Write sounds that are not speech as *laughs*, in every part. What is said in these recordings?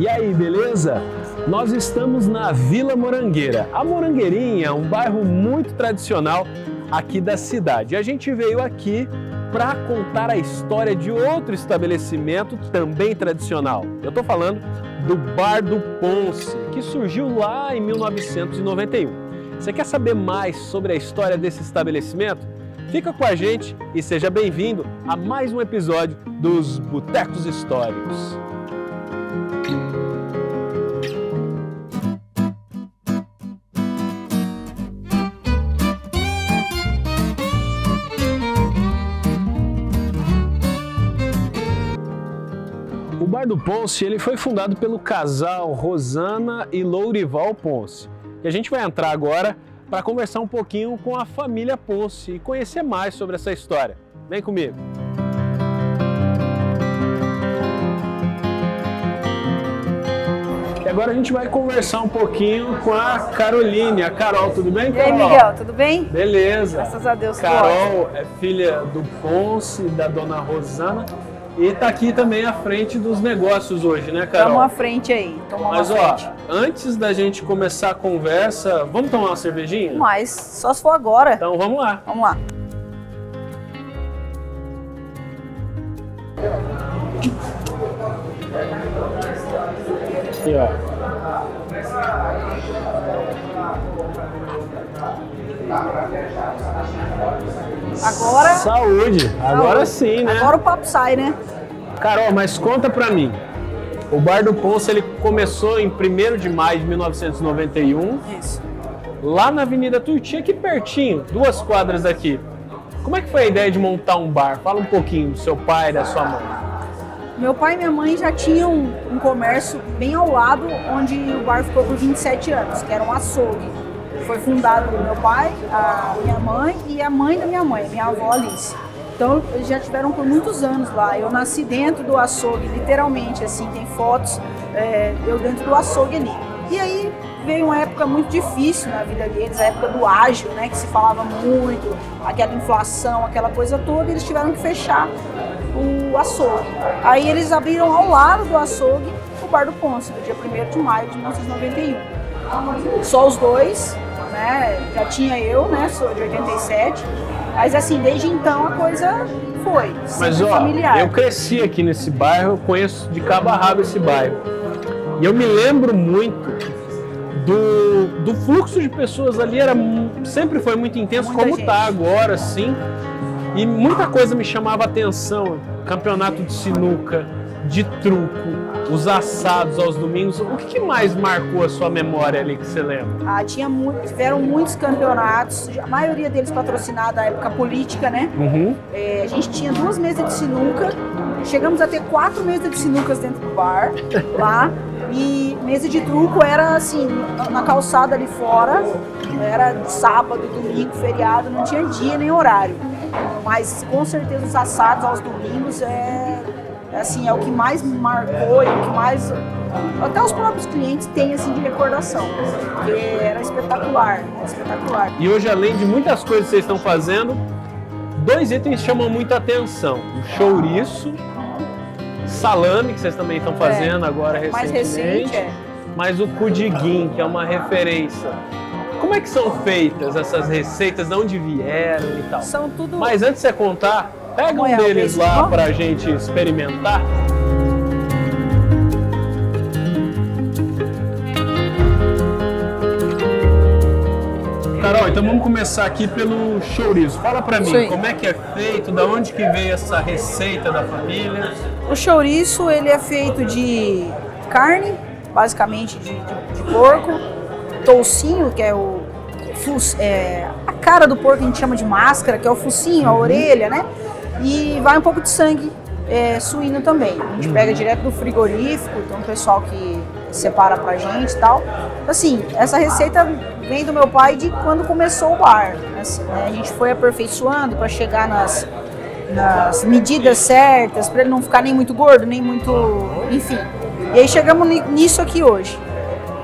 E aí, beleza? Nós estamos na Vila Morangueira. A Morangueirinha é um bairro muito tradicional aqui da cidade. A gente veio aqui para contar a história de outro estabelecimento também tradicional. Eu estou falando do Bar do Ponce, que surgiu lá em 1991. Você quer saber mais sobre a história desse estabelecimento? Fica com a gente e seja bem-vindo a mais um episódio dos Botecos Históricos. Do Ponce ele foi fundado pelo casal Rosana e Lourival Ponce. E a gente vai entrar agora para conversar um pouquinho com a família Ponce e conhecer mais sobre essa história. Vem comigo! E agora a gente vai conversar um pouquinho com a Caroline, a Carol, tudo bem, E aí, Carol? Miguel, tudo bem? Beleza. Graças a Deus. Carol é filha do Ponce, da dona Rosana, e está aqui também à frente dos negócios hoje, né, Carol? Tamo à frente aí, Mas ó, frente. antes da gente começar a conversa, vamos tomar uma cervejinha? Mas só se for agora. Então vamos lá. Vamos lá. Aqui, ó. Agora, Saúde! Agora sim, né? agora o papo sai, né? Carol, mas conta pra mim. O Bar do Ponce ele começou em 1 de maio de 1991, Isso. lá na Avenida Tuiuti, aqui pertinho, duas quadras daqui. Como é que foi a ideia de montar um bar? Fala um pouquinho do seu pai e da sua mãe. Meu pai e minha mãe já tinham um comércio bem ao lado, onde o bar ficou por 27 anos, que era um açougue. Foi fundado meu pai, a minha mãe e a mãe da minha mãe, minha avó Alice. Então eles já tiveram por muitos anos lá. Eu nasci dentro do açougue, literalmente, assim, tem fotos é, eu dentro do açougue ali. E aí veio uma época muito difícil na vida deles, a época do ágil, né, que se falava muito, aquela inflação, aquela coisa toda, e eles tiveram que fechar o açougue. Aí eles abriram ao lado do açougue o Bar do Ponce, no dia 1 de maio de 1991. Só os dois, né? Já tinha eu, né? Sou de 87. Mas assim, desde então a coisa foi. Mas ó, familiar. eu cresci aqui nesse bairro, eu conheço de cabo a rabo esse bairro. E eu me lembro muito do, do fluxo de pessoas ali, era, sempre foi muito intenso, Muita como gente. tá agora, sim. E muita coisa me chamava a atenção. Campeonato de sinuca, de truco, os assados aos domingos. O que, mais marcou a sua memória ali que você lembra? Ah, tinha muito, tiveram muitos campeonatos, a maioria deles patrocinados na época política, né? Uhum. É, a gente tinha duas mesas de sinuca, chegamos a ter quatro mesas de sinucas dentro do bar, lá. E mesa de truco era assim, na calçada ali fora, era sábado, domingo, feriado, não tinha dia nem horário. Mas com certeza os assados aos domingos é, é, assim, é o que mais me marcou e o que mais. Até os próprios clientes têm assim de recordação. Porque era espetacular, era espetacular. E hoje, além de muitas coisas que vocês estão fazendo, dois itens chamam muita atenção: o chouriço, salame, que vocês também estão fazendo agora É. Mais recentemente, recente, é. mas o cudiguim, que é uma referência. Como é que são feitas essas receitas? De onde vieram e tal? São tudo. Mas antes de você contar, pega Como um é, deles lá bacon? pra gente experimentar. Carol, então vamos começar aqui pelo chouriço. Fala pra mim, aí. como é que é feito, da onde que veio essa receita da família? O chouriço ele é feito de carne, basicamente de, de- de porco, toucinho, que é o é, a cara do porco a gente chama de máscara, que é o focinho, a orelha, né? E vai um pouco de sangue é, suíno também. A gente pega direto do frigorífico, tem um pessoal que separa pra gente e tal. Assim, essa receita vem do meu pai de quando começou o bar. Assim, né? A gente foi aperfeiçoando para chegar nas, nas medidas certas, para ele não ficar nem muito gordo, nem muito. Enfim. E aí chegamos ni- nisso aqui hoje.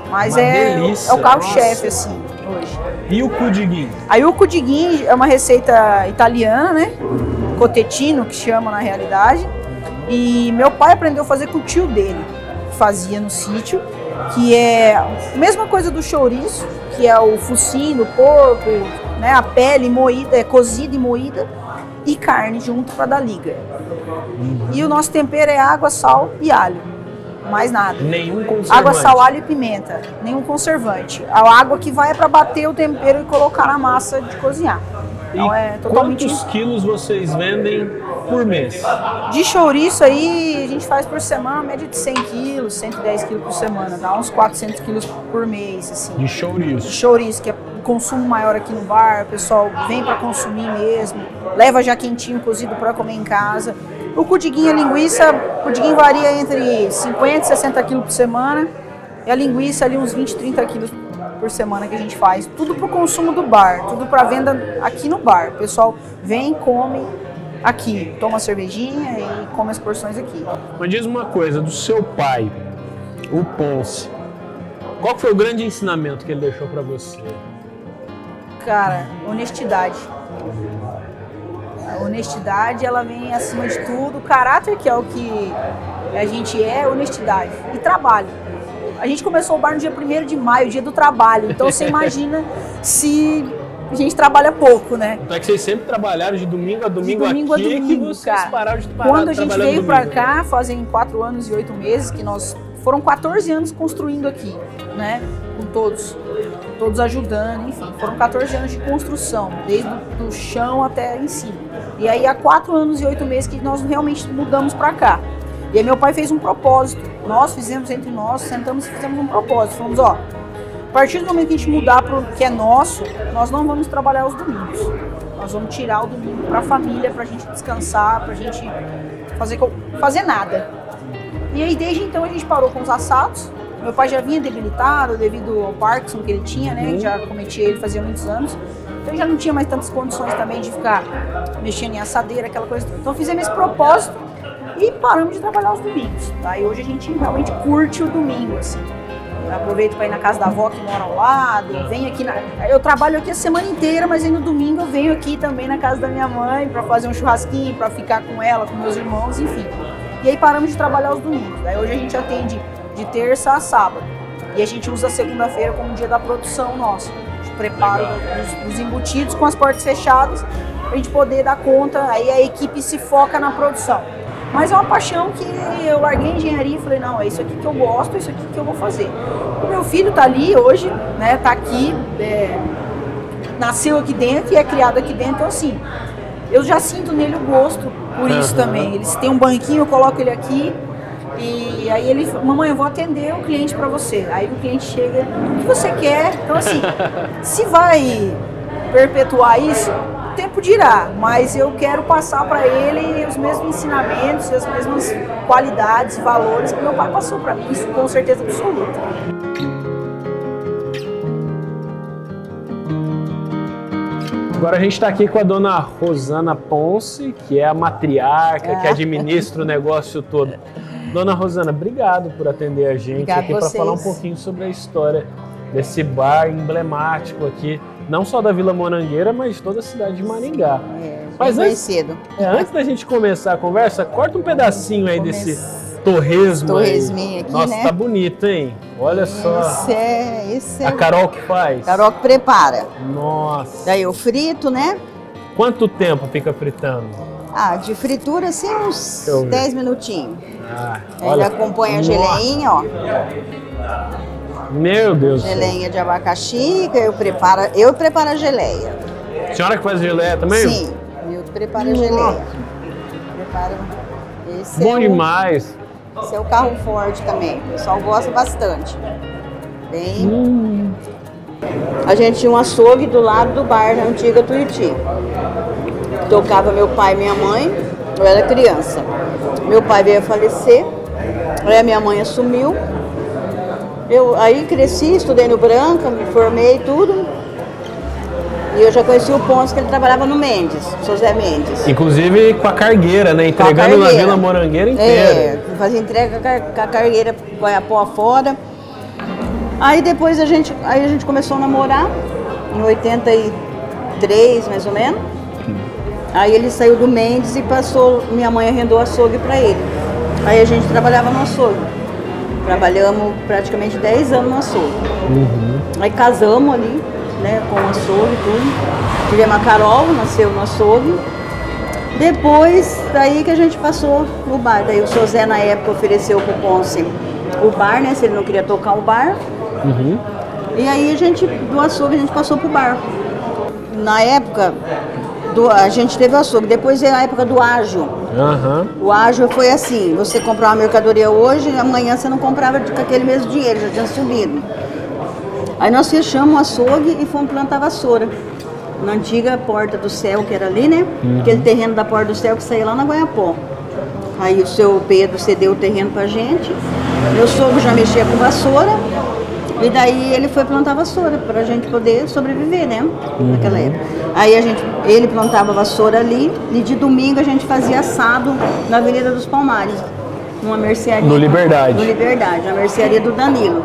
Mas Uma é, delícia, é o carro-chefe, assim, hoje. E o cudiguinho? Aí o cudiguinho é uma receita italiana, né? Cotetino, que chama na realidade. E meu pai aprendeu a fazer com o tio dele. fazia no sítio, que é a mesma coisa do chouriço, que é o focinho do porco, né, a pele moída, é cozida e moída, e carne junto para dar liga. E o nosso tempero é água, sal e alho. Mais nada. Nenhum conservante. Água, sal, alho e pimenta. Nenhum conservante. A água que vai é para bater o tempero e colocar na massa de cozinhar. Então E é totalmente. quantos quilos vocês vendem por mês? De chouriço aí, a gente faz por semana, média de 100 quilos, 110 quilos por semana. Dá uns 400 quilos por mês, assim. De chouriço. chouriço, que é o consumo maior aqui no bar, o pessoal vem para consumir mesmo, leva já quentinho cozido para comer em casa. O cudiguinho, a linguiça, o cudiguinho varia entre 50 e 60 quilos por semana, e a linguiça ali uns 20, 30 quilos por semana que a gente faz. Tudo para o consumo do bar, tudo para venda aqui no bar. O pessoal vem, come aqui, toma cervejinha e come as porções aqui. Mas diz uma coisa, do seu pai, o Ponce, qual foi o grande ensinamento que ele deixou para você? Cara, honestidade. A honestidade, ela vem acima de tudo. O caráter, que é o que a gente é, honestidade. E trabalho. A gente começou o bar no dia 1 de maio, dia do trabalho. Então você *laughs* imagina se a gente trabalha pouco, né? Então é que vocês sempre trabalharam de domingo a domingo, domingo a aqui, que domingo, cara. de parar Quando a gente veio pra domingo. cá, fazem quatro anos e oito meses, que nós foram 14 anos construindo aqui, né? Com todos, todos ajudando, enfim, foram 14 anos de construção, desde o chão até em cima. E aí há quatro anos e oito meses que nós realmente mudamos pra cá. E aí meu pai fez um propósito. Nós fizemos entre nós, sentamos e fizemos um propósito. Falamos, ó, a partir do momento que a gente mudar para o que é nosso, nós não vamos trabalhar os domingos. Nós vamos tirar o domingo para a família, para a gente descansar, para a gente fazer, fazer nada. E aí, desde então, a gente parou com os assados. Meu pai já vinha debilitado devido ao Parkinson que ele tinha, né? que Já cometia ele fazia muitos anos. Então, ele já não tinha mais tantas condições também de ficar mexendo em assadeira, aquela coisa. Então, fizemos esse propósito e paramos de trabalhar os domingos. Tá? E hoje a gente realmente curte o domingo, assim. Eu aproveito para ir na casa da avó que mora ao lado, venho aqui na... Eu trabalho aqui a semana inteira, mas aí no domingo eu venho aqui também na casa da minha mãe para fazer um churrasquinho, para ficar com ela, com meus irmãos, enfim. E aí paramos de trabalhar os domingos. Aí hoje a gente atende de terça a sábado. E a gente usa a segunda-feira como dia da produção nossa. De preparo dos, dos embutidos com as portas fechadas, para a gente poder dar conta. Aí a equipe se foca na produção. Mas é uma paixão que eu larguei a engenharia e falei, não, é isso aqui que eu gosto, é isso aqui que eu vou fazer. O meu filho tá ali hoje, né, tá aqui, é, nasceu aqui dentro e é criado aqui dentro, então assim, eu já sinto nele o gosto por isso Aham. também. Eles têm um banquinho, eu coloco ele aqui e aí ele, fala, mamãe, eu vou atender o cliente para você. Aí o cliente chega, o que você quer? Então assim, *laughs* se vai perpetuar isso, o tempo dirá, mas eu quero passar para ele os mesmos ensinamentos, as mesmas qualidades, valores que meu pai passou para mim, isso com certeza absoluta. Agora a gente está aqui com a dona Rosana Ponce, que é a matriarca, que É. administra o negócio todo. *laughs* Dona Rosana, obrigado por atender a gente Obrigada aqui para falar um pouquinho sobre a história desse bar emblemático aqui, não só da Vila Morangueira, mas de toda a cidade de Maringá. É, Mas antes-. É, antes da gente começar a conversa, corta um pedacinho aí Começa- desse torresmo Torresminho aí. aqui, Nossa, né? tá bonito, hein? Olha só. Esse é, esse é A Carol que faz? Carol que prepara. Nossa. Daí eu frito, né? Quanto tempo fica fritando? Ah, de fritura assim uns eu ver. 10 minutinhos. Ah, ele acompanha a geleinha, ó. Meu Deus. Geleinha de abacaxi, que eu preparo, eu preparo a geleia. Senhora que faz geleia também? Sim, eu preparo a geleia. Preparo. Esse Bom é o- demais. Esse é o carro forte também. O pessoal gosta bastante. Bem. Hum, A gente tinha um açougue do lado do bar na antiga Tuiuti. Tocava meu pai e minha mãe, eu era criança. Meu pai veio a falecer, aí a minha mãe assumiu. Eu aí cresci, estudei no Branca, me formei e tudo. E eu já conheci o Ponce, que ele trabalhava no Mendes, Zé Mendes. Inclusive com a cargueira, né? Entregando na cargueira. Vila Morangueira É, inteira. fazia entrega com a, com a cargueira Guaiapó fora. Aí depois a gente, aí a gente começou a namorar, em 83 mais ou menos. Aí ele saiu do Mendes e passou, minha mãe arrendou açougue para ele. Aí a gente trabalhava no açougue. Trabalhamos praticamente 10 anos no açougue. Uhum. Aí casamos ali, né, com o açougue e tudo. Tivemos a Carol, nasceu no açougue. Depois, daí que a gente passou no bar. Daí o seu Zé, na época, ofereceu pro Ponce o bar, né, se ele não queria tocar o bar. Uhum. E aí a gente, do açougue, a gente passou pro bar. Na época, do, a gente teve o açougue. Depois veio a época do ágil. Aham. O ágil foi assim, você comprava uma mercadoria hoje, amanhã você não comprava com aquele mesmo dinheiro, já tinha subido. Aí nós fechamos o açougue e fomos plantar vassoura. Na antiga Porta do Céu, que era ali, né? Aquele terreno da Porta do Céu que saía lá na Guaiapó. Aí o seu Pedro cedeu o terreno pra gente. Meu sogro já mexia com vassoura. E daí ele foi plantar vassoura pra gente poder sobreviver, né? Naquela época. Aí a gente, ele plantava vassoura ali e de domingo a gente fazia assado na Avenida dos Palmares. Numa mercearia. No Liberdade. No Liberdade, na mercearia do Danilo.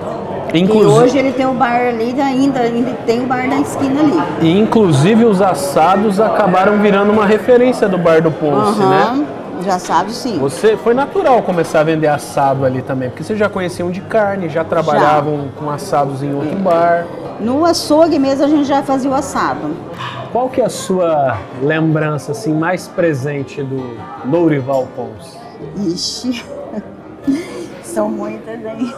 Inclusive- E hoje ele tem o bar ali, ainda, ainda tem o bar na esquina ali. E inclusive os assados acabaram virando uma referência do bar do Ponce, né? Já sabe sim. Você foi natural começar a vender assado ali também, porque vocês já conheciam de carne, já trabalhavam com assados em outro bar. No açougue mesmo a gente já fazia o assado. Qual que é a sua lembrança assim mais presente do Lourival Ponce? Ixi, *laughs* são muitas, hein?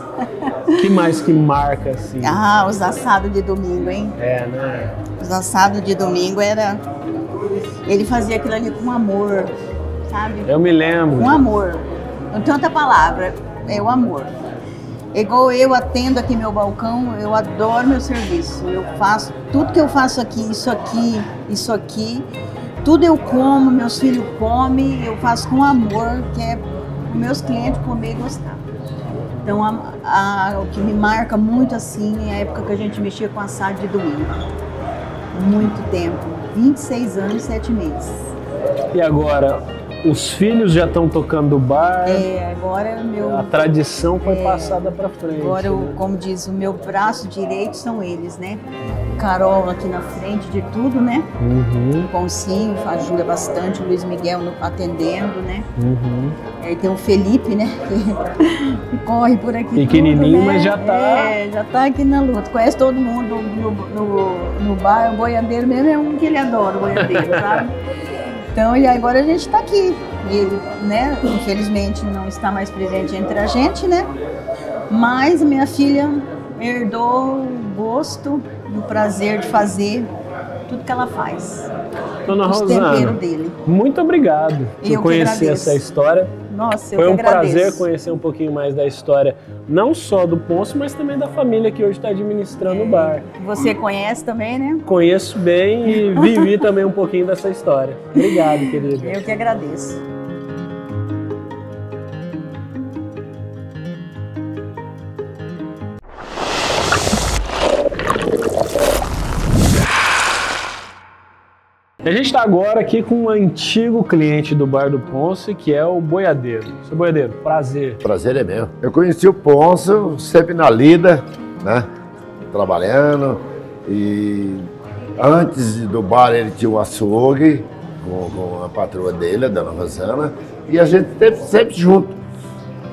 que mais que marca assim? Ah, os assados de domingo, hein? É, né? Os assados de domingo era. Ele fazia aquilo ali com amor, sabe? Eu me lembro. Com amor. Não tem outra palavra, é o amor. Igual eu atendo aqui meu balcão, eu adoro meu serviço. Eu faço tudo que eu faço aqui, isso aqui, isso aqui. Tudo eu como, meus filhos comem, eu faço com amor, que é os meus clientes comer e gostar. Então, a- a- o que me marca muito assim é a época que a gente mexia com assado de domingo. Muito tempo. 26 anos e 7 meses. E agora, os filhos já estão tocando o bar, É, agora meu. a tradição foi passada para frente. Agora, eu, né? como diz, o meu braço direito são eles, né? Carol aqui na frente de tudo, né? Uhum, O Poncinho ajuda bastante, o Luiz Miguel atendendo, né? uhum. Aí tem o Felipe, né? Que *laughs* corre por aqui. Pequenininho, tudo, né? mas já tá- É, já tá aqui na luta. Conhece todo mundo no, no, no bar. O boiadeiro mesmo é um que ele adora, o boiadeiro, sabe? *laughs* Então, e agora a gente tá aqui. E ele, né, infelizmente não está mais presente entre a gente, né? Mas minha filha herdou o gosto, o prazer de fazer tudo que ela faz. Dona Os Rosana, dele. muito obrigado por Eu conhecer essa história. Nossa, eu Foi um prazer conhecer um pouquinho mais da história, não só do Ponce, mas também da família que hoje está administrando o bar. Você conhece também, né? Conheço bem e vivi também um pouquinho dessa história. Obrigado, querida. Eu que agradeço. A gente está agora aqui com um antigo cliente do Bar do Ponce, que é o Boiadeiro. Seu Boiadeiro, prazer. Prazer é meu. Eu conheci o Ponço sempre na lida, né? Trabalhando. E antes do bar ele tinha um açougue com, com a patroa dele, a dona Rosana. E a gente esteve sempre junto.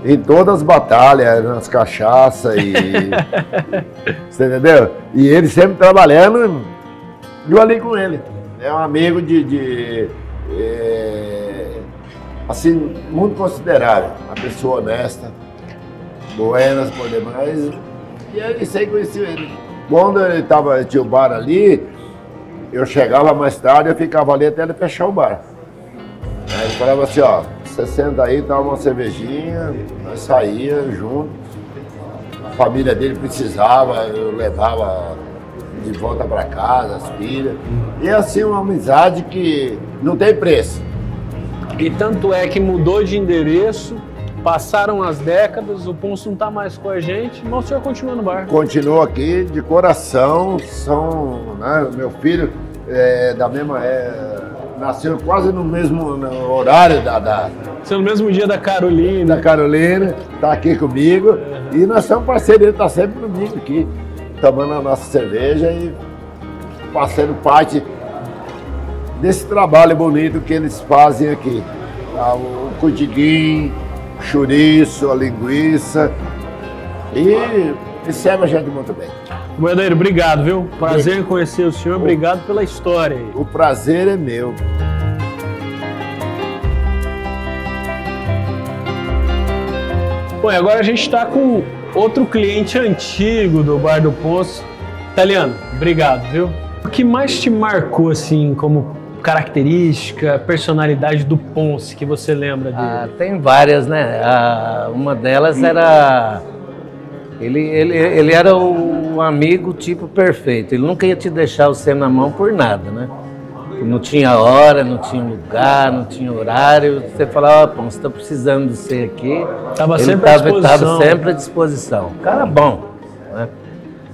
Em todas as batalhas, nas cachaças e. *laughs* Você entendeu? E ele sempre trabalhando e eu ali com ele. É um amigo de. de eh, assim, muito considerável. Uma pessoa honesta, buenas por demais. E ele sempre conheci ele. Quando ele tava, tinha o bar ali, eu chegava mais tarde, eu ficava ali até ele fechar o bar. Aí ele falava assim, ó, você senta aí, toma uma cervejinha, nós saía junto. A família dele precisava, eu levava de volta para casa, as filhas. E assim, uma amizade que não tem preço. E tanto é que mudou de endereço, passaram as décadas, o Ponce não está mais com a gente, mas o senhor continua no bar. Continuo aqui de coração, são, né, meu filho é da mesma, é, nasceu quase no mesmo no horário da, da, no mesmo dia da Carolina. da Carolina, está aqui comigo e nós somos parceiros, está sempre comigo aqui, tomando a nossa cerveja e fazendo parte desse trabalho bonito que eles fazem aqui. Ah, O cutiguim, o chouriço, a linguiça E, e serve a gente muito bem. Boiadeiro, obrigado, viu? Prazer em conhecer o senhor, obrigado pela história aí. O prazer é meu. Bom, agora a gente está com outro cliente antigo do Bar do Poço. Italiano, obrigado, viu? O que mais te marcou, assim, como característica, personalidade do Ponce que você lembra dele? Ah, tem várias, né? Ah, uma delas era. Ele, ele, ele era o amigo tipo perfeito. Ele nunca ia te deixar você na mão por nada, né? Não tinha hora, não tinha lugar, não tinha horário. Você falava, pô, você está precisando de você aqui. Tava ele sempre à tava, disposição. tava sempre à disposição. Cara bom, né?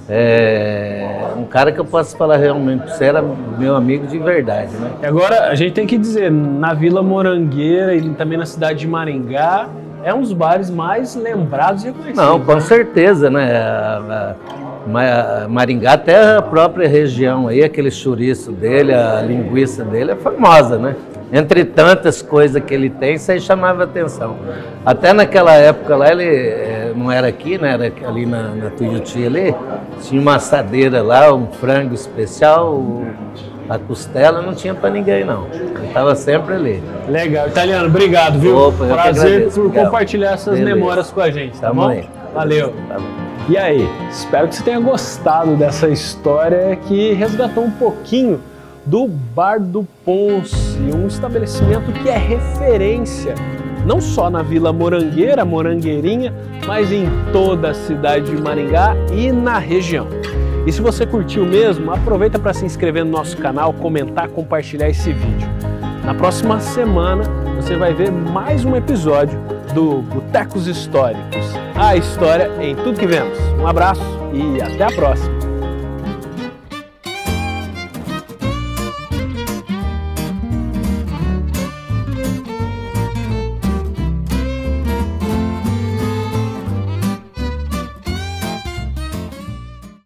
É, um cara que eu posso falar realmente, você era meu amigo de verdade, né? E agora a gente tem que dizer, na Vila Morangueira e também na cidade de Maringá, é um dos bares mais lembrados e reconhecidos. Não, com certeza, né? A- a- Ma- Maringá, até a própria região aí, aquele chouriço dele, a linguiça dele é famosa, né? Entre tantas coisas que ele tem, isso aí chamava atenção. Até naquela época lá, ele eh, não era aqui, né? Era ali na, na Tuiuti ali, tinha uma assadeira lá, um frango especial, a costela não tinha para ninguém não. Estava sempre ali. Legal. Italiano, obrigado, viu? Opa, Prazer agradeço, por Miguel. compartilhar essas Beleza. memórias com a gente, tá Tamo bom? aí. Valeu. Tá bom. E aí, espero que você tenha gostado dessa história que resgatou um pouquinho do Bar do Ponce, um estabelecimento que é referência não só na Vila Morangueira, Morangueirinha, mas em toda a cidade de Maringá e na região. E se você curtiu mesmo, aproveita para se inscrever no nosso canal, comentar, compartilhar esse vídeo. Na próxima semana você vai ver mais um episódio do Botecos Históricos. A história em tudo que vemos. Um abraço e até a próxima.